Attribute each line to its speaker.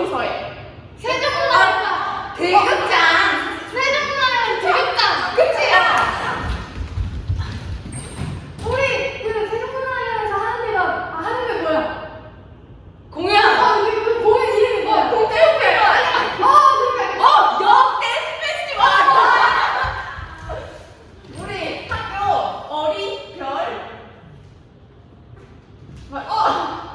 Speaker 1: 거기서 해. 세종문화회관.
Speaker 2: 대극장. 어,
Speaker 1: 세종문화회관 대극장. 아,
Speaker 3: 그치? 야.
Speaker 1: 우리 그 세종문화회관에서 하는 데가 아, 하는 게 뭐야?
Speaker 3: 공연. 아,
Speaker 1: 근데 그 공연 이름이 뭐야? 어, 동태협회. 아,
Speaker 3: 어,
Speaker 1: 그러니까. 어,
Speaker 3: 역대 페스티벌.
Speaker 2: 우리 학교 어린 별.
Speaker 3: 어.